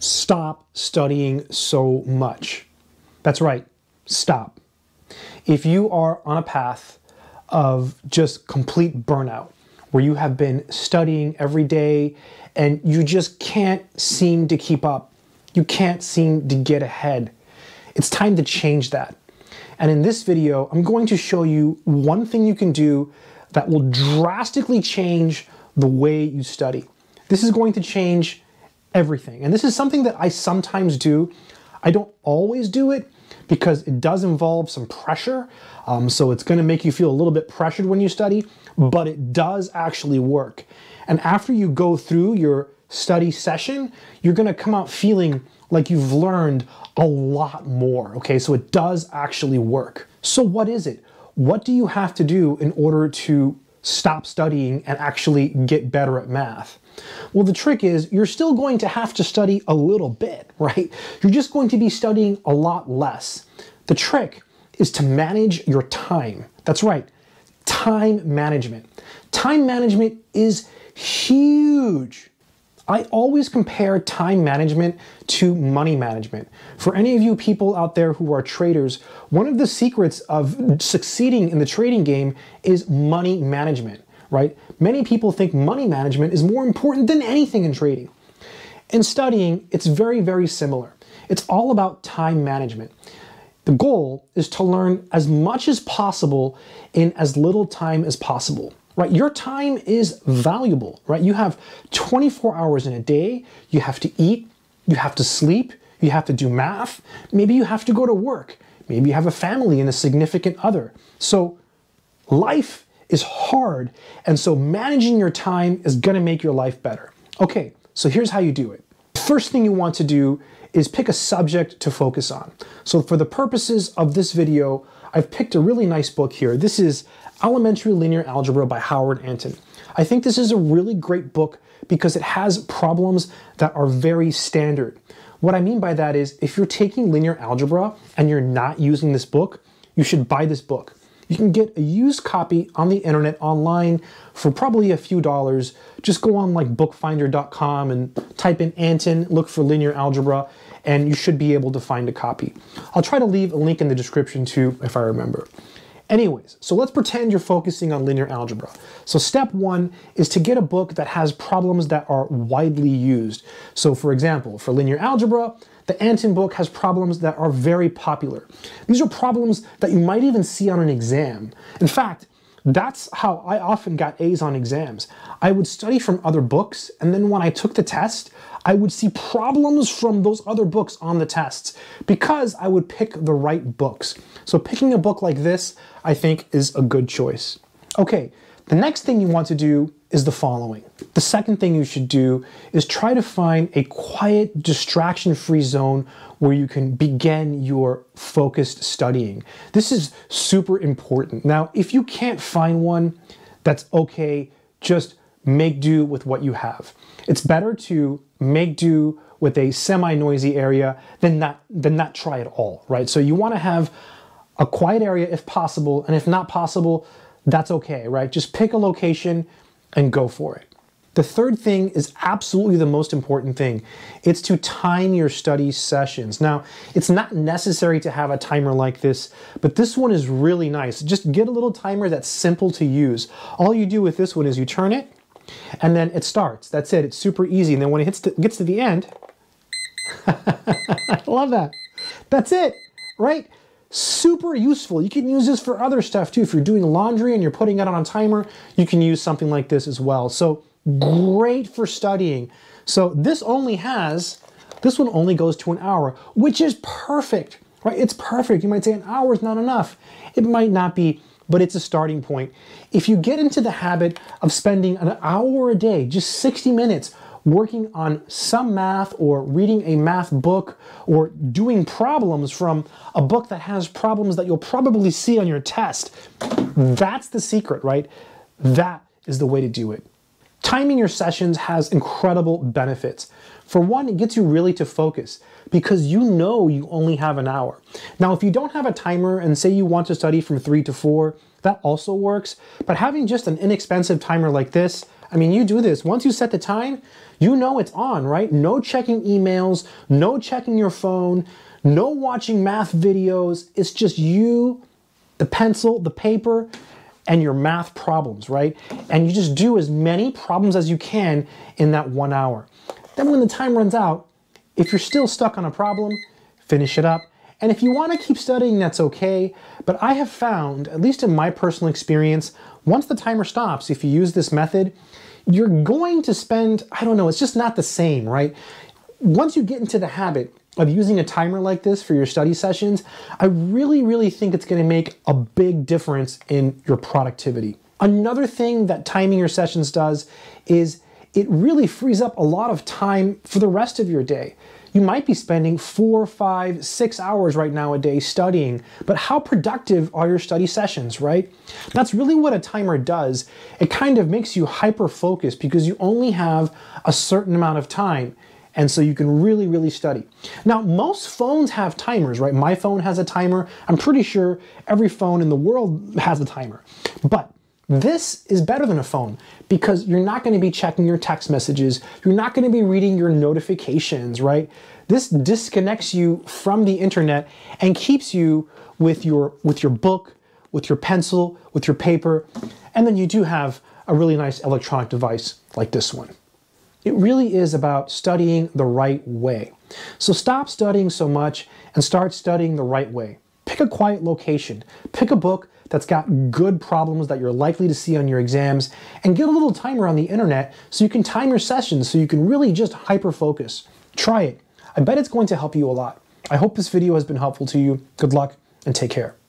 Stop studying so much. That's right, stop. If you are on a path of just complete burnout, where you have been studying every day and you just can't seem to keep up, you can't seem to get ahead, it's time to change that. And in this video, I'm going to show you one thing you can do that will drastically change the way you study. This is going to change everything. And this is something that I sometimes do. I don't always do it because it does involve some pressure. Um, so it's going to make you feel a little bit pressured when you study, but it does actually work. And after you go through your study session, you're going to come out feeling like you've learned a lot more. Okay, so it does actually work. So, what is it? What do you have to do in order to stop studying and actually get better at math? Well, the trick is you're still going to have to study a little bit, right? You're just going to be studying a lot less. The trick is to manage your time. That's right, time management. Time management is huge I always compare time management to money management. For any of you people out there who are traders, one of the secrets of succeeding in the trading game is money management, right? Many people think money management is more important than anything in trading. In studying, it's very, very similar. It's all about time management. The goal is to learn as much as possible in as little time as possible right? Your time is valuable, right? You have 24 hours in a day. You have to eat, you have to sleep, you have to do math. Maybe you have to go to work. Maybe you have a family and a significant other. So life is hard. And so managing your time is going to make your life better. Okay, so here's how you do it. First thing you want to do is pick a subject to focus on. So for the purposes of this video, I've picked a really nice book here. This is Elementary Linear Algebra by Howard Anton. I think this is a really great book because it has problems that are very standard. What I mean by that is if you're taking linear algebra and you're not using this book, you should buy this book. You can get a used copy on the internet online for probably a few dollars. Just go on like bookfinder.com and type in Anton, look for linear algebra, and you should be able to find a copy. I'll try to leave a link in the description too if I remember. Anyways, so let's pretend you're focusing on linear algebra. So step one is to get a book that has problems that are widely used. So for example, for linear algebra, the Anton book has problems that are very popular. These are problems that you might even see on an exam. In fact, that's how I often got A's on exams. I would study from other books, and then when I took the test, I would see problems from those other books on the tests because I would pick the right books. So picking a book like this, I think, is a good choice. Okay, the next thing you want to do is the following. The second thing you should do is try to find a quiet, distraction free zone where you can begin your focused studying. This is super important. Now, if you can't find one, that's okay. Just make do with what you have. It's better to make do with a semi-noisy area than not, than not try at all, right? So you wanna have a quiet area if possible, and if not possible, that's okay, right? Just pick a location and go for it. The third thing is absolutely the most important thing. It's to time your study sessions. Now, it's not necessary to have a timer like this, but this one is really nice. Just get a little timer that's simple to use. All you do with this one is you turn it, and then it starts. That's it. It's super easy. And then when it hits to, gets to the end, I love that. That's it, right? Super useful. You can use this for other stuff too. If you're doing laundry and you're putting it on a timer, you can use something like this as well. So great for studying. So this only has, this one only goes to an hour, which is perfect, right? It's perfect. You might say an hour is not enough. It might not be but it's a starting point. If you get into the habit of spending an hour a day, just 60 minutes, working on some math or reading a math book or doing problems from a book that has problems that you'll probably see on your test, that's the secret, right? That is the way to do it. Timing your sessions has incredible benefits. For one, it gets you really to focus because you know you only have an hour. Now, if you don't have a timer and say you want to study from three to four, that also works. But having just an inexpensive timer like this, I mean, you do this. Once you set the time, you know it's on, right? No checking emails, no checking your phone, no watching math videos. It's just you, the pencil, the paper, and your math problems, right? And you just do as many problems as you can in that one hour. Then when the time runs out, if you're still stuck on a problem, finish it up. And if you want to keep studying, that's okay. But I have found, at least in my personal experience, once the timer stops, if you use this method, you're going to spend, I don't know, it's just not the same, right? Once you get into the habit of using a timer like this for your study sessions, I really, really think it's going to make a big difference in your productivity. Another thing that timing your sessions does is it really frees up a lot of time for the rest of your day. You might be spending four, five, six hours right now a day studying, but how productive are your study sessions, right? That's really what a timer does. It kind of makes you hyper focused because you only have a certain amount of time. And so you can really, really study. Now, most phones have timers, right? My phone has a timer. I'm pretty sure every phone in the world has a timer. But this is better than a phone because you're not going to be checking your text messages. You're not going to be reading your notifications, right? This disconnects you from the internet and keeps you with your with your book, with your pencil, with your paper, and then you do have a really nice electronic device like this one. It really is about studying the right way. So stop studying so much and start studying the right way. Pick a quiet location. Pick a book that's got good problems that you're likely to see on your exams, and get a little timer on the internet so you can time your sessions so you can really just hyper focus. Try it. I bet it's going to help you a lot. I hope this video has been helpful to you. Good luck and take care.